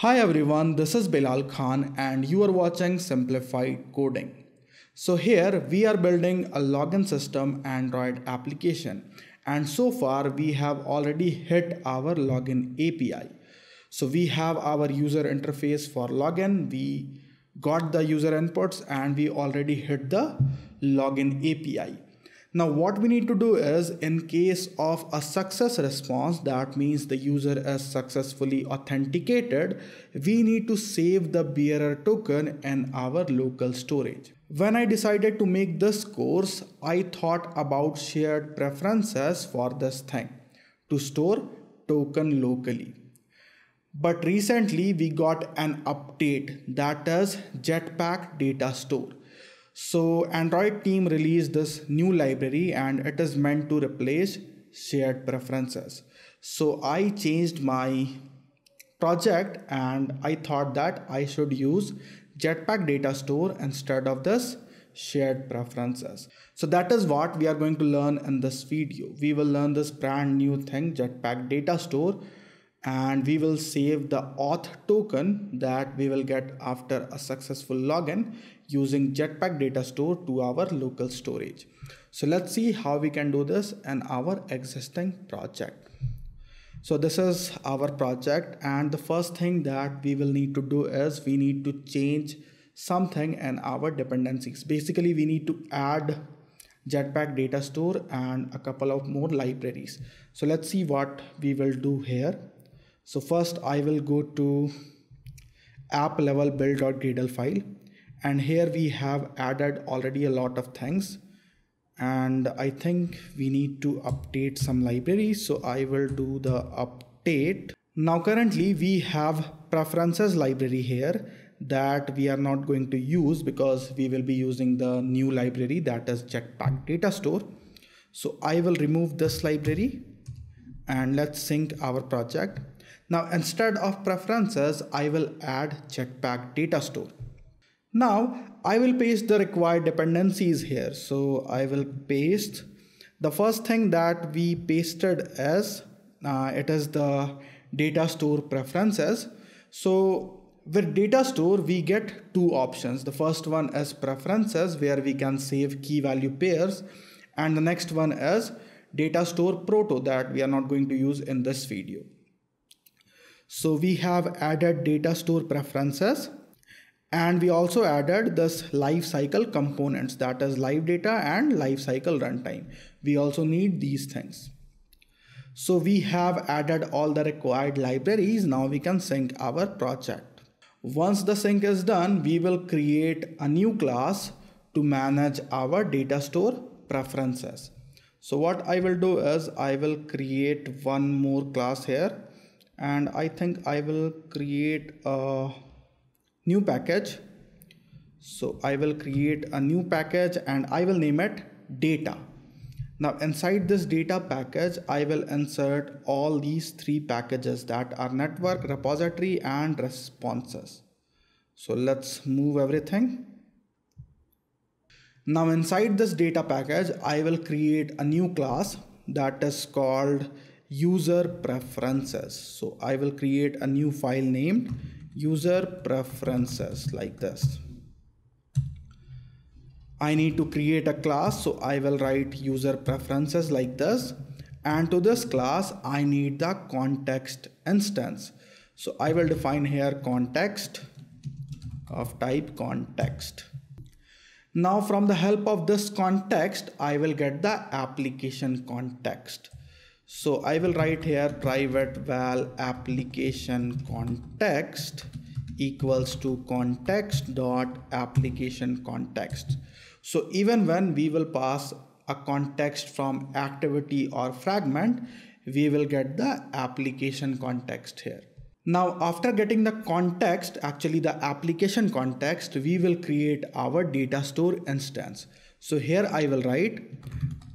Hi everyone, this is Bilal Khan and you are watching Simplified Coding. So here we are building a login system Android application and so far we have already hit our login API. So we have our user interface for login, we got the user inputs and we already hit the login API. Now what we need to do is in case of a success response that means the user is successfully authenticated we need to save the bearer token in our local storage. When I decided to make this course I thought about shared preferences for this thing to store token locally. But recently we got an update that is Jetpack Data Store so Android team released this new library and it is meant to replace shared preferences. So I changed my project and I thought that I should use Jetpack data store instead of this shared preferences. So that is what we are going to learn in this video. We will learn this brand new thing Jetpack data store and we will save the auth token that we will get after a successful login using jetpack data store to our local storage. So let's see how we can do this in our existing project. So this is our project and the first thing that we will need to do is we need to change something in our dependencies. Basically we need to add jetpack data store and a couple of more libraries. So let's see what we will do here so first I will go to app level build.gradle file. And here we have added already a lot of things. And I think we need to update some libraries so I will do the update. Now currently we have preferences library here that we are not going to use because we will be using the new library that is jetpack data store. So I will remove this library and let's sync our project now instead of preferences, I will add Jetpack data store. Now I will paste the required dependencies here. So I will paste the first thing that we pasted as uh, it is the data store preferences. So with data store, we get two options. The first one is preferences where we can save key value pairs. And the next one is data store proto that we are not going to use in this video. So we have added data store preferences and we also added this lifecycle components that is live data and lifecycle runtime. We also need these things. So we have added all the required libraries. Now we can sync our project. Once the sync is done, we will create a new class to manage our data store preferences. So what I will do is I will create one more class here and I think I will create a new package. So I will create a new package and I will name it data. Now inside this data package I will insert all these three packages that are network repository and responses. So let's move everything. Now inside this data package I will create a new class that is called user preferences. So I will create a new file named user preferences like this. I need to create a class so I will write user preferences like this. And to this class I need the context instance. So I will define here context of type context. Now from the help of this context I will get the application context so I will write here private val application context equals to context dot application context. So even when we will pass a context from activity or fragment, we will get the application context here. Now after getting the context, actually the application context, we will create our data store instance. So here I will write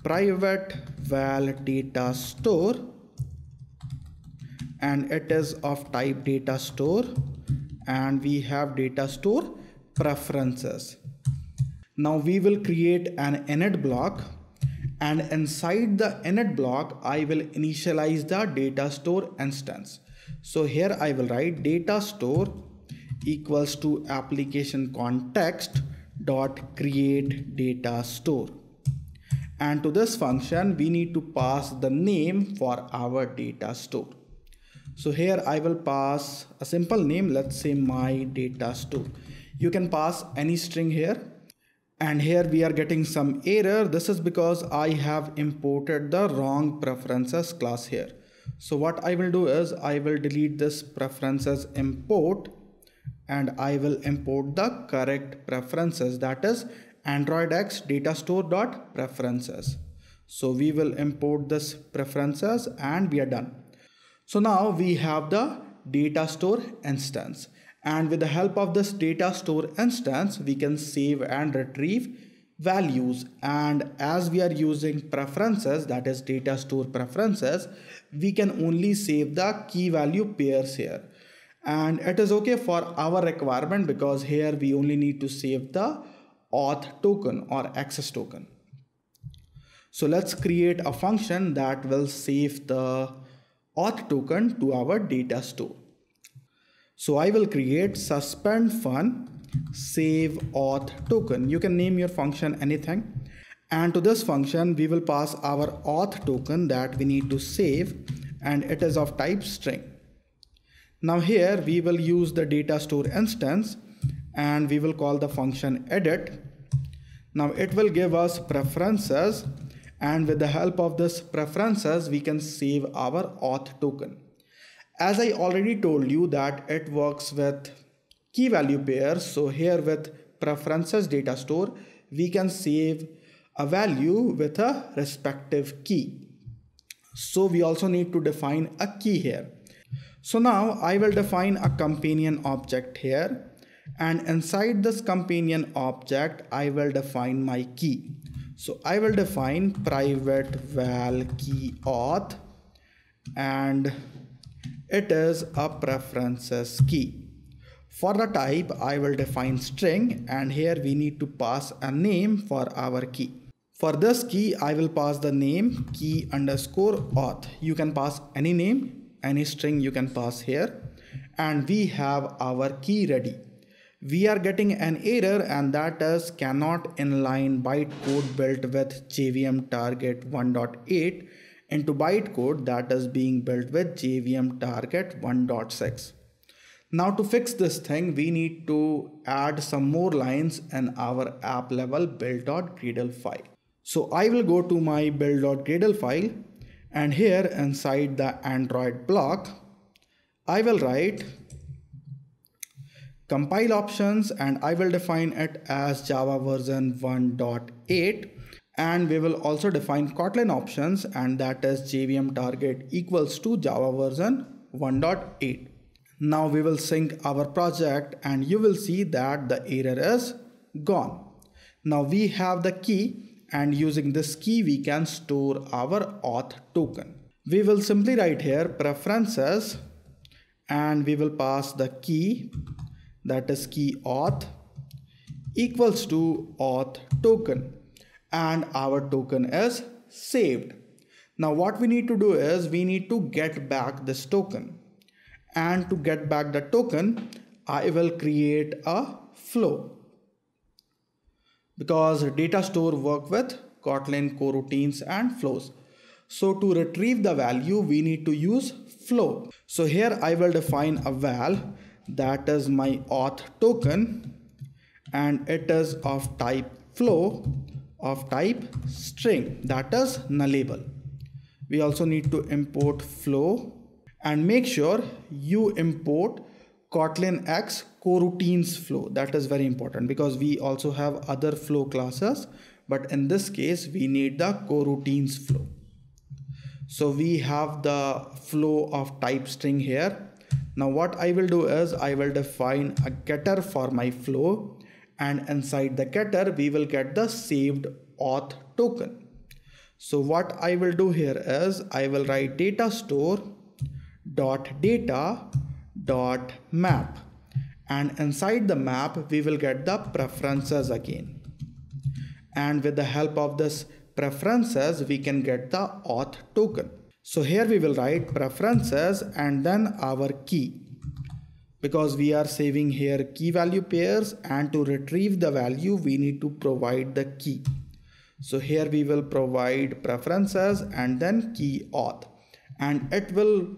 private val data store and it is of type data store and we have data store preferences. Now we will create an init block and inside the init block I will initialize the data store instance. So here I will write data store equals to application context dot create data store. And to this function, we need to pass the name for our data store. So here I will pass a simple name. Let's say my data store. You can pass any string here. And here we are getting some error. This is because I have imported the wrong preferences class here. So what I will do is I will delete this preferences import and I will import the correct preferences that is Android X data store dot preferences. So we will import this preferences and we are done. So now we have the data store instance and with the help of this data store instance we can save and retrieve values and as we are using preferences that is data store preferences we can only save the key value pairs here and it is okay for our requirement because here we only need to save the auth token or access token so let's create a function that will save the auth token to our data store so I will create suspend fun save auth token. You can name your function anything. And to this function, we will pass our auth token that we need to save and it is of type string. Now here we will use the data store instance and we will call the function edit. Now it will give us preferences and with the help of this preferences we can save our auth token. As I already told you that it works with key value pairs. So here with preferences data store, we can save a value with a respective key. So we also need to define a key here. So now I will define a companion object here and inside this companion object I will define my key. So I will define private val key auth and it is a preferences key. For the type, I will define string and here we need to pass a name for our key. For this key, I will pass the name key underscore auth. You can pass any name, any string you can pass here. And we have our key ready. We are getting an error and that is cannot inline bytecode built with JVM target 1.8 into bytecode that is being built with JVM target 1.6. Now to fix this thing, we need to add some more lines in our app level build.gradle file. So I will go to my build.gradle file and here inside the Android block, I will write compile options and I will define it as Java version 1.8 and we will also define Kotlin options and that is JVM target equals to Java version 1.8. Now we will sync our project and you will see that the error is gone. Now we have the key and using this key we can store our auth token. We will simply write here preferences and we will pass the key that is key auth equals to auth token and our token is saved. Now what we need to do is we need to get back this token and to get back the token I will create a flow because data store work with Kotlin coroutines and flows. So to retrieve the value we need to use flow. So here I will define a val that is my auth token and it is of type flow of type string that is nullable. We also need to import flow and make sure you import Kotlin X coroutines flow. That is very important because we also have other flow classes, but in this case, we need the coroutines flow. So we have the flow of type string here. Now what I will do is I will define a getter for my flow and inside the getter, we will get the saved auth token. So what I will do here is I will write data store dot data dot map and inside the map we will get the preferences again and with the help of this preferences we can get the auth token So here we will write preferences and then our key because we are saving here key value pairs and to retrieve the value we need to provide the key. So here we will provide preferences and then key auth and it will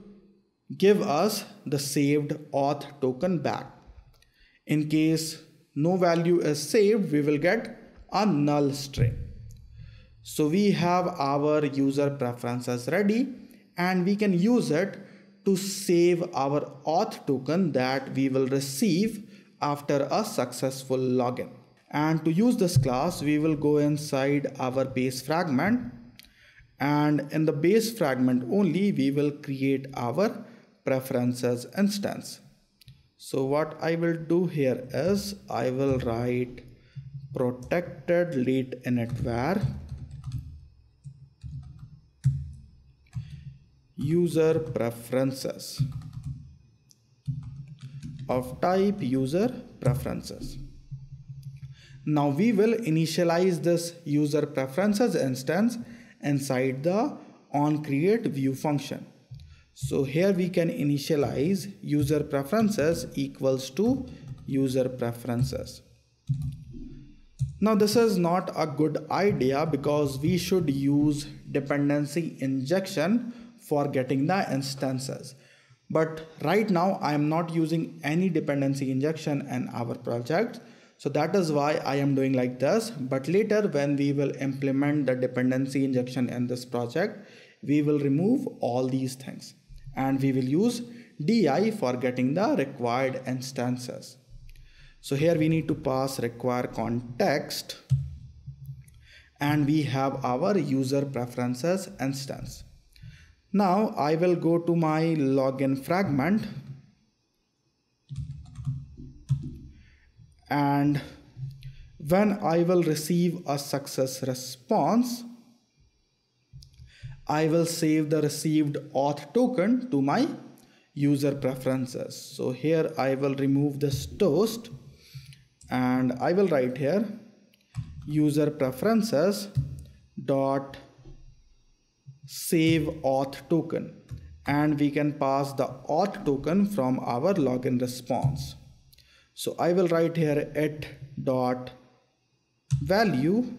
give us the saved auth token back. In case no value is saved, we will get a null string. So we have our user preferences ready and we can use it to save our auth token that we will receive after a successful login. And to use this class, we will go inside our base fragment and in the base fragment only, we will create our preferences instance. So what I will do here is I will write protected late init var user preferences of type user preferences. Now we will initialize this user preferences instance inside the on create view function. So here we can initialize user preferences equals to user preferences. Now this is not a good idea because we should use dependency injection for getting the instances. But right now I am not using any dependency injection in our project. So that is why I am doing like this. But later when we will implement the dependency injection in this project, we will remove all these things and we will use di for getting the required instances. So here we need to pass require context and we have our user preferences instance. Now I will go to my login fragment and when I will receive a success response, I will save the received auth token to my user preferences. So here I will remove this toast and I will write here user preferences dot save auth token and we can pass the auth token from our login response. So I will write here it dot value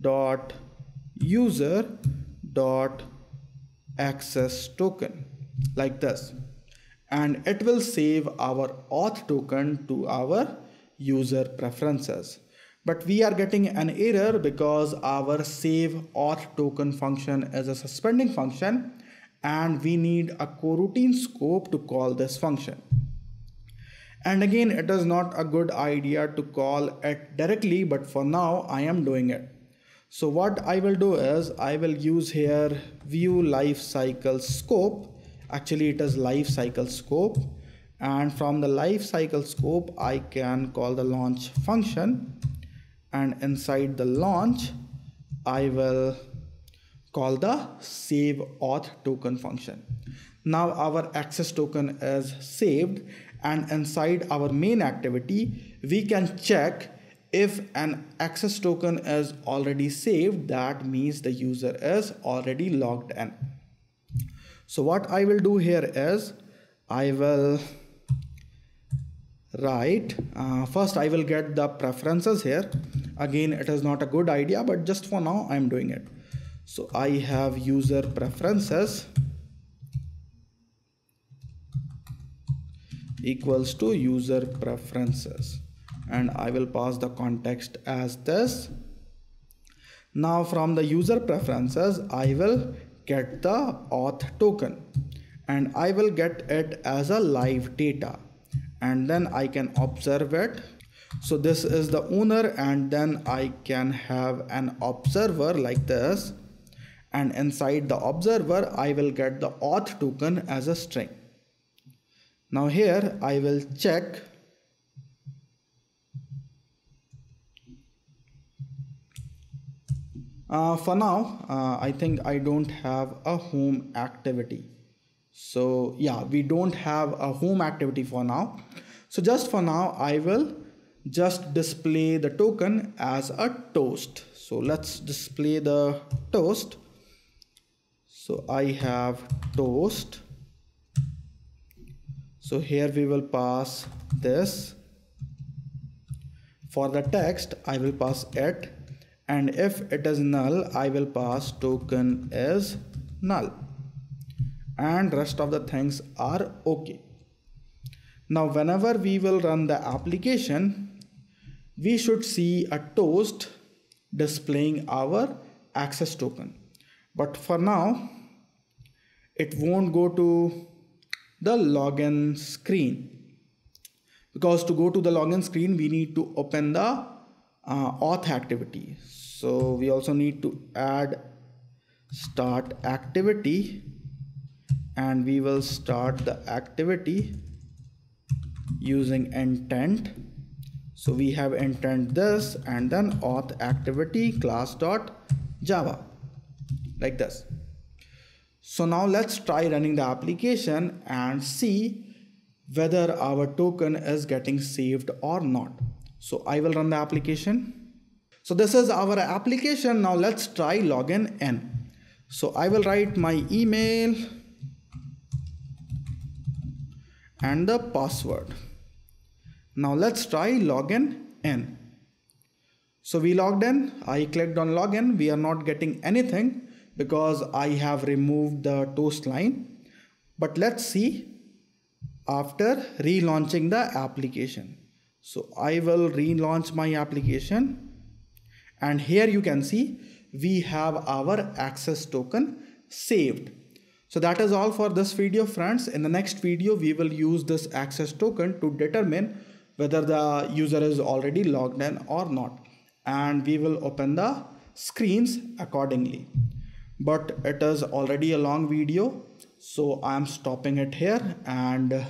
dot user dot access token like this. And it will save our auth token to our user preferences. But we are getting an error because our save auth token function is a suspending function and we need a coroutine scope to call this function. And again it is not a good idea to call it directly but for now I am doing it so what I will do is I will use here view life cycle scope. Actually it is life cycle scope. And from the life cycle scope I can call the launch function. And inside the launch I will call the save auth token function. Now our access token is saved. And inside our main activity we can check if an access token is already saved that means the user is already logged in. So what I will do here is I will write uh, first I will get the preferences here. Again it is not a good idea but just for now I'm doing it. So I have user preferences equals to user preferences and I will pass the context as this. Now from the user preferences I will get the auth token. And I will get it as a live data. And then I can observe it. So this is the owner. And then I can have an observer like this. And inside the observer I will get the auth token as a string. Now here I will check uh, for now uh, I think I don't have a home activity. So yeah we don't have a home activity for now. So just for now I will just display the token as a toast. So let's display the toast. So I have toast. So here we will pass this. For the text I will pass it and if it is null I will pass token is null. And rest of the things are okay. Now whenever we will run the application we should see a toast displaying our access token. But for now it won't go to the login screen. Because to go to the login screen we need to open the uh, auth activity. So we also need to add start activity and we will start the activity using intent. So we have intent this and then auth activity class dot java like this. So now let's try running the application and see whether our token is getting saved or not so i will run the application so this is our application now let's try login in so i will write my email and the password now let's try login in. So we logged in, I clicked on login, we are not getting anything because I have removed the toast line. But let's see after relaunching the application. So I will relaunch my application and here you can see we have our access token saved. So that is all for this video friends. In the next video we will use this access token to determine whether the user is already logged in or not and we will open the screens accordingly but it is already a long video so I am stopping it here and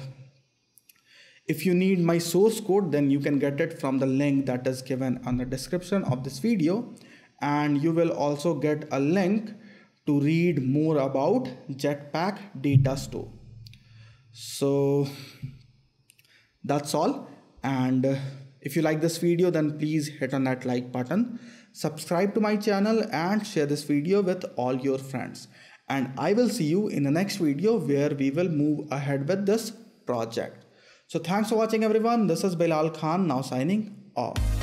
if you need my source code then you can get it from the link that is given on the description of this video. And you will also get a link to read more about jetpack data store. So that's all. And uh, if you like this video then please hit on that like button. Subscribe to my channel and share this video with all your friends. And i will see you in the next video where we will move ahead with this project so thanks for watching everyone. This is Bilal Khan. Now signing off